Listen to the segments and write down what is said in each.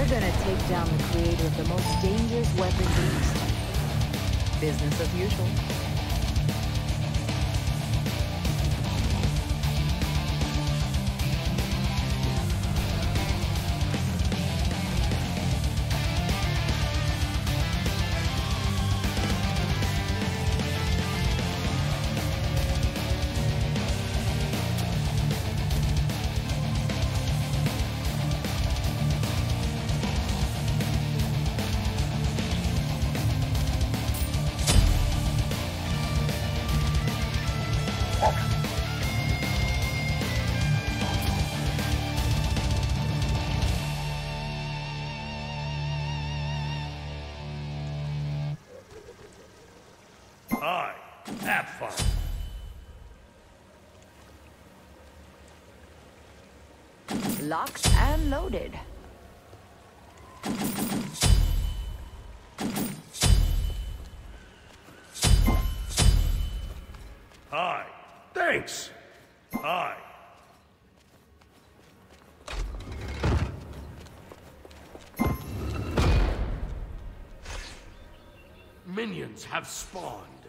We're gonna take down the creator of the most dangerous weapons east. Business as usual. Locked and loaded. Hi. Thanks. Hi. Minions have spawned.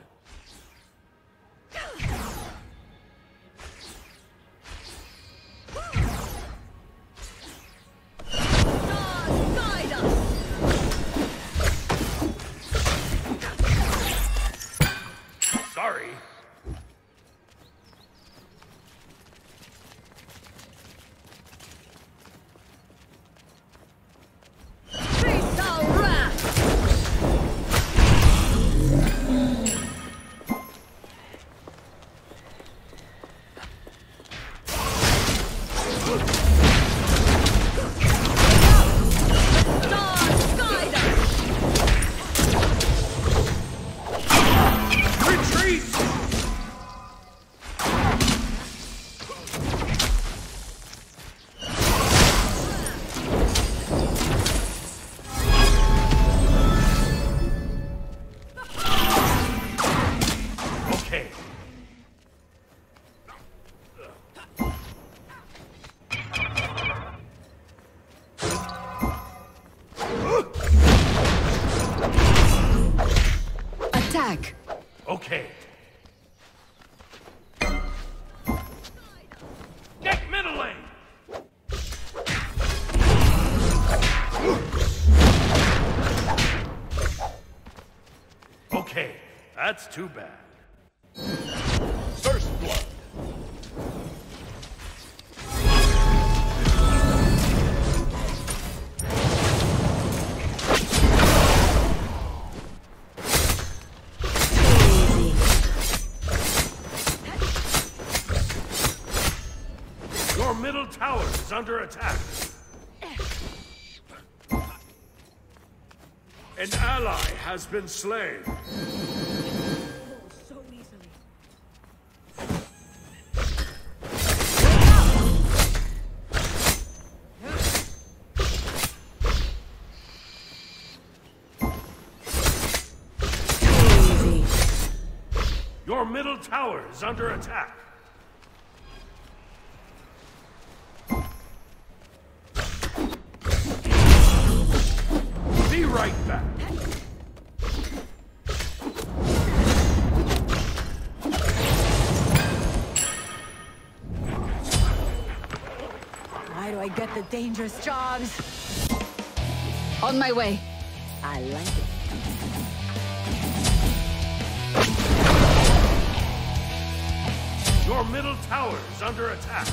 That's too bad. First blood. Your middle tower is under attack. An ally has been slain. Is under attack. Be right back. Why do I get the dangerous jobs? On my way. I like it. Your middle tower is under attack.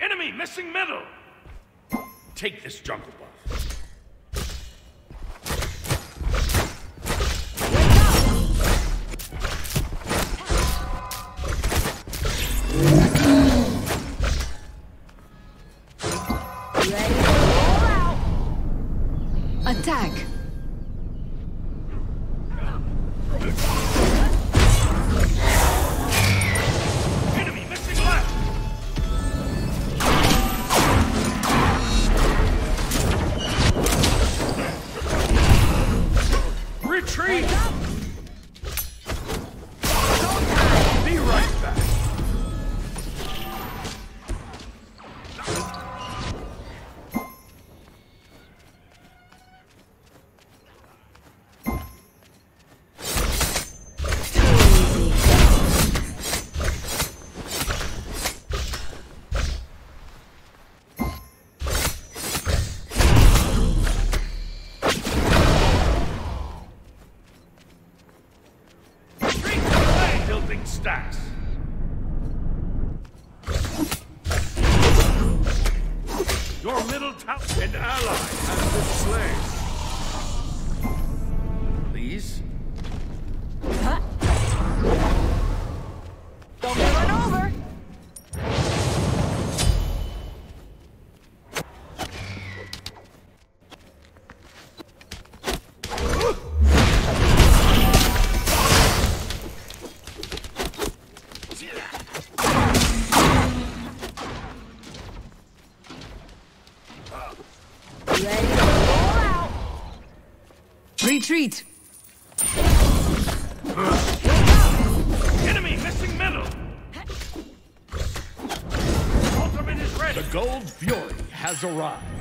Enemy missing middle. Take this jungle Retreat. Enemy missing middle. Ultimate is ready. The Gold Fury has arrived.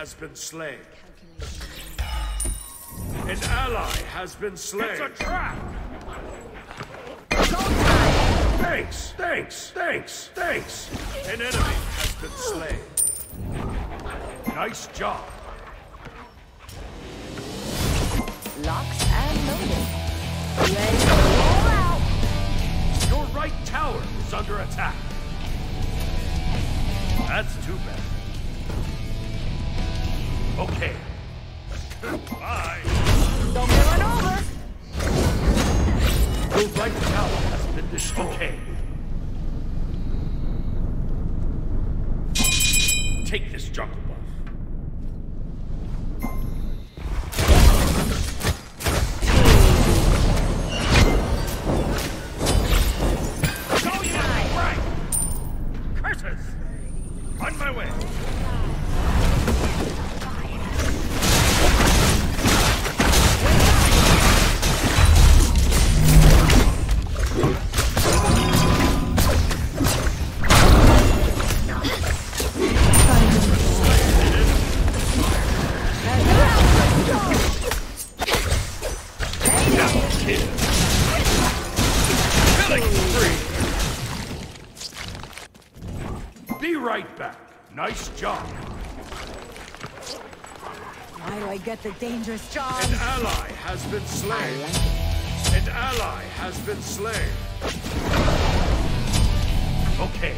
Has been slain. An ally has been slain. It's a trap. Go time! Thanks, thanks, thanks, thanks. An enemy has been slain. Nice job. Locks and loaded. Ready to roll out! Your right tower is under attack. That's too bad. Okay. Bye. Don't get run over! Your right tower has been destroyed. Okay. Take this jungle Why do I get the dangerous job? An ally has been slain. An ally has been slain. Okay.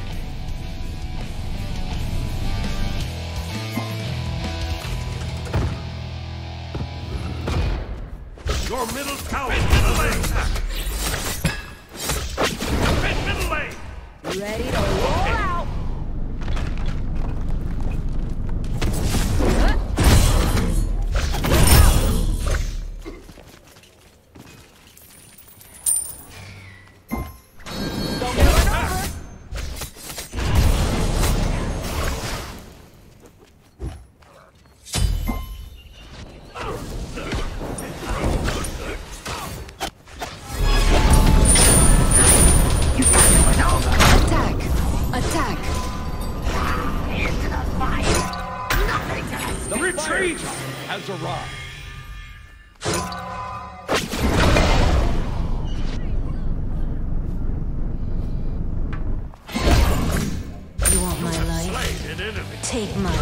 Your middle tower is under attack. Mid middle lane. Ready to roll out. Take mine.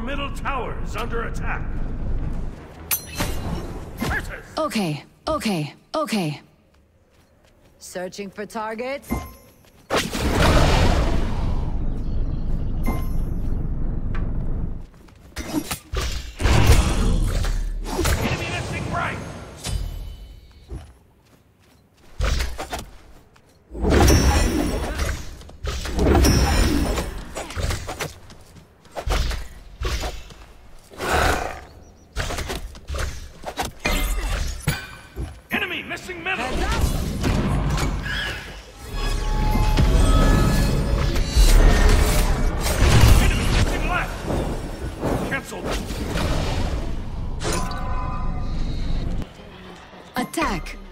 Middle tower is under attack. Okay, okay, okay. Searching for targets.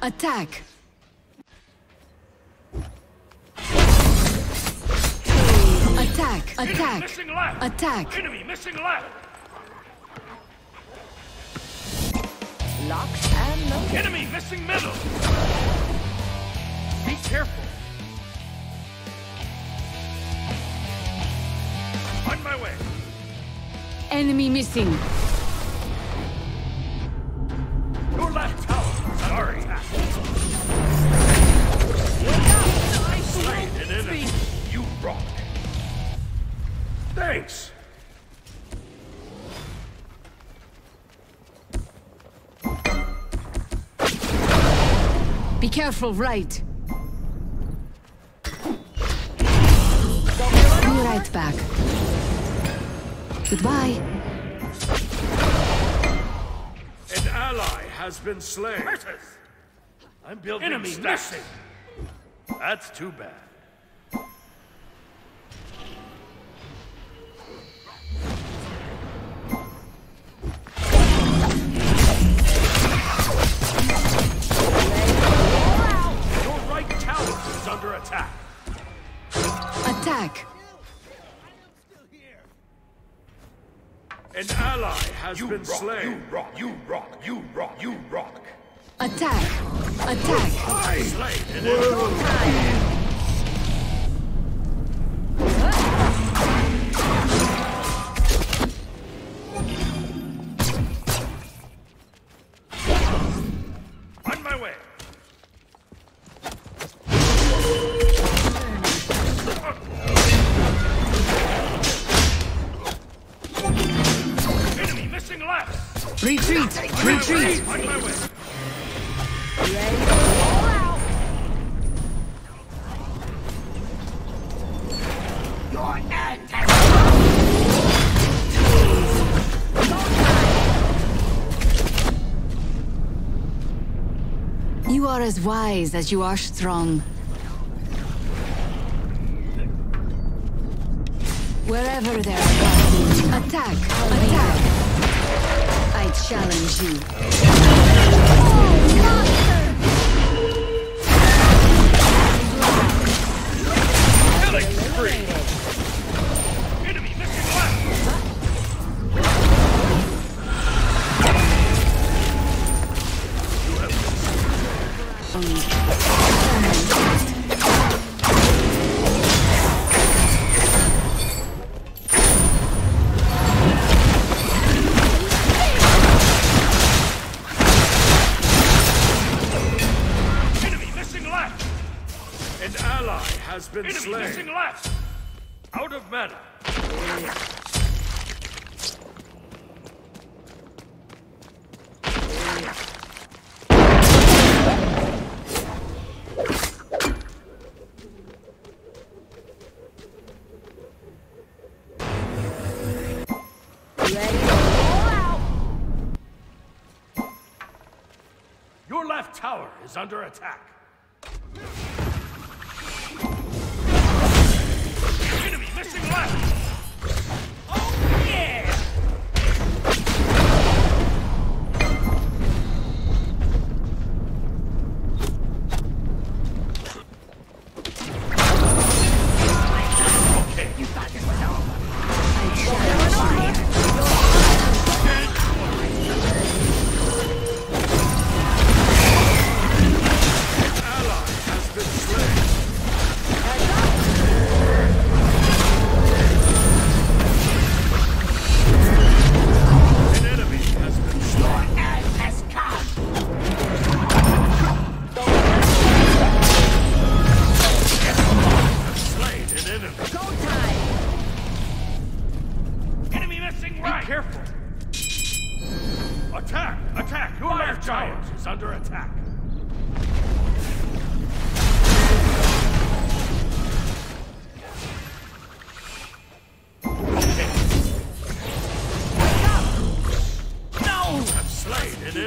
Attack! Attack! Attack! Enemy Attack! missing left! Attack! Enemy missing left! Locked and loaded. Enemy missing middle! Be careful! On my way! Enemy missing! Your left Thanks! Be careful, right. Be right back. Goodbye. An ally has been slain. I'm building Enemy missing. That's too bad. under attack. Attack. An ally has you been rock, slain. You rock, you rock, you rock, you rock. Attack! Attack! I slain an enemy. Retreat! Retreat! You are as wise as you are strong. Wherever there are attack, attack challenge you. under attack.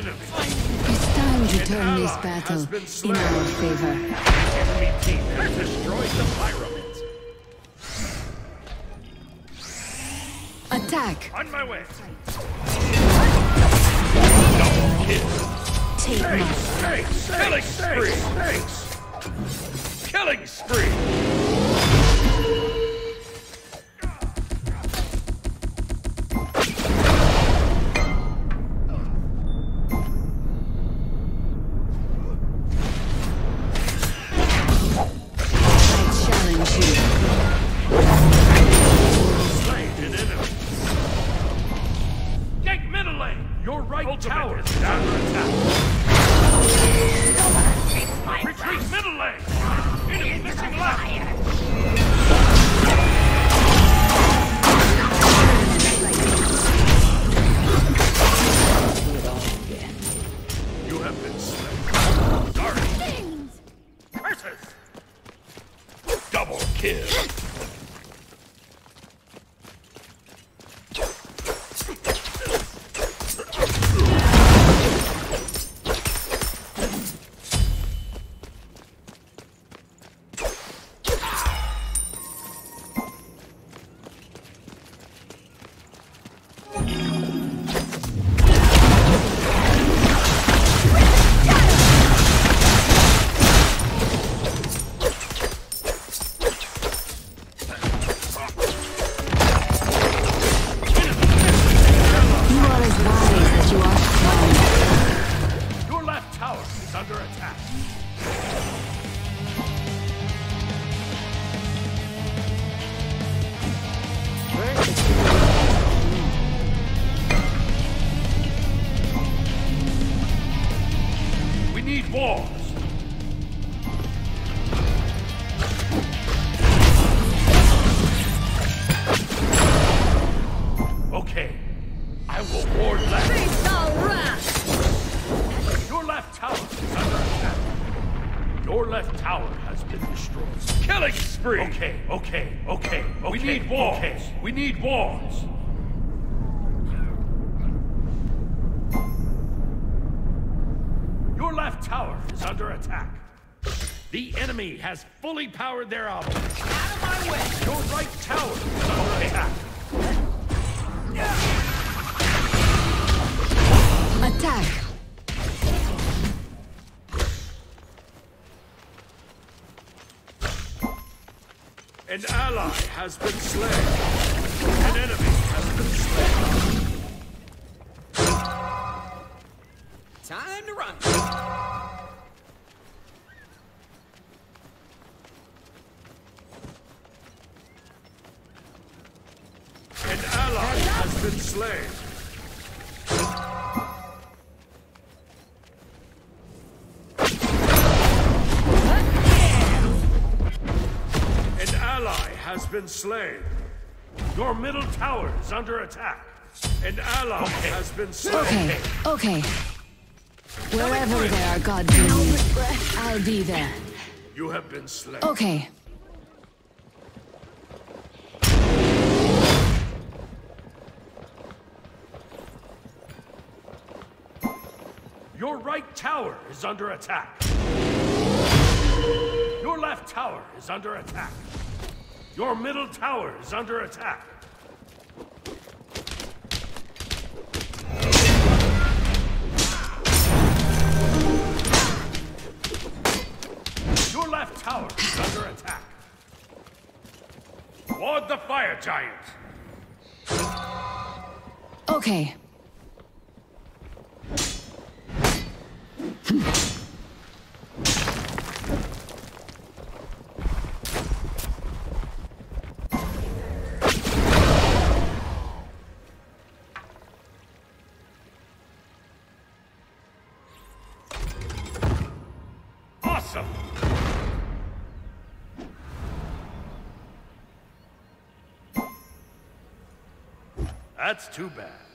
enemy. It's time to turn this battle in our favor. Enemy team has destroyed the Pyromancer. Attack! On my way! Double! Take thanks, thanks, thanks, thanks, thanks! Killing spree! Killing spree! under attack. Under attack. The enemy has fully powered their outpost. Out of my way! Your right tower is under attack. Attack! An ally has been slain. An enemy has been slain. Time to run. Been slain. Your middle tower is under attack. An ally has been slain. Okay, okay. Wherever there are gods in I'll be there. You have been slain. Okay. Your right tower is under attack. Your left tower is under attack. Your middle tower is under attack. Your left tower is under attack. Ward the fire giant. Okay. That's too bad.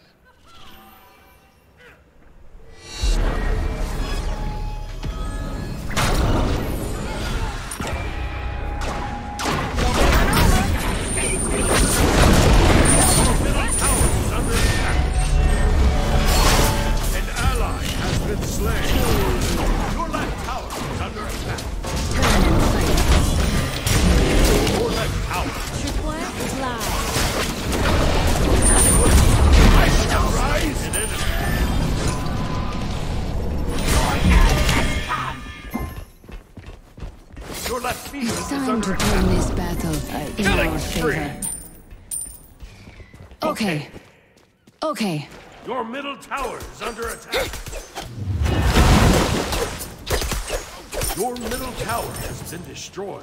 Okay. Your middle tower is under attack. Your middle tower has been destroyed.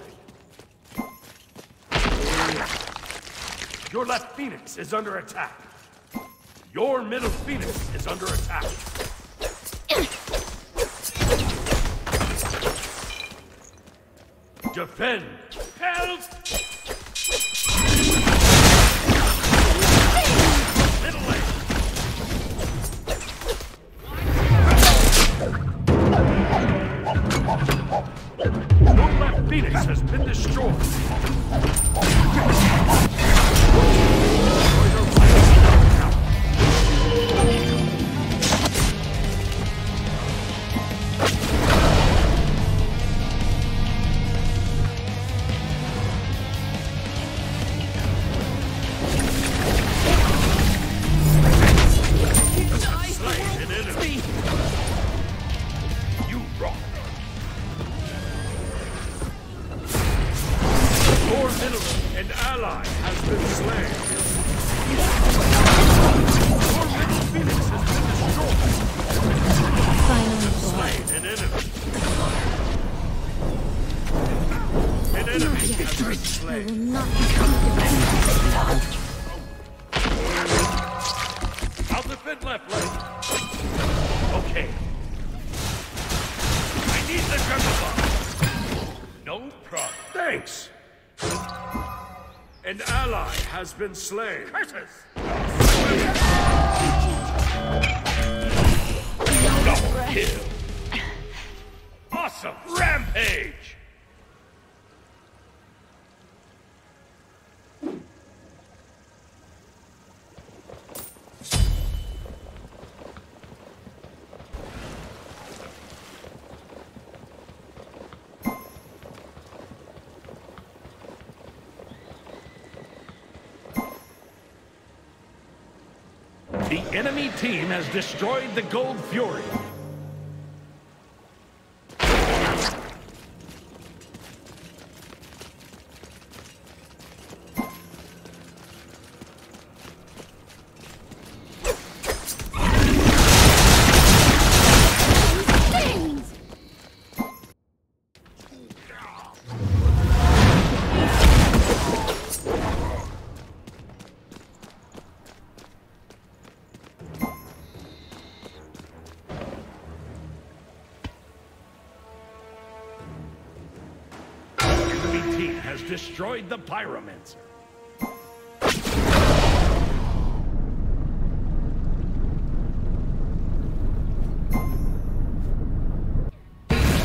Your left Phoenix is under attack. Your middle Phoenix is under attack. Defend! Help! Been slain. The enemy team has destroyed the Gold Fury. Has destroyed the Pyromancer.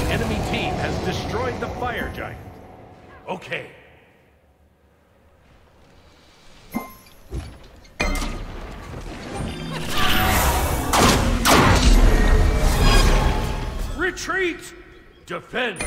Enemy team has destroyed the Fire Giant. Okay. Retreat! Defend!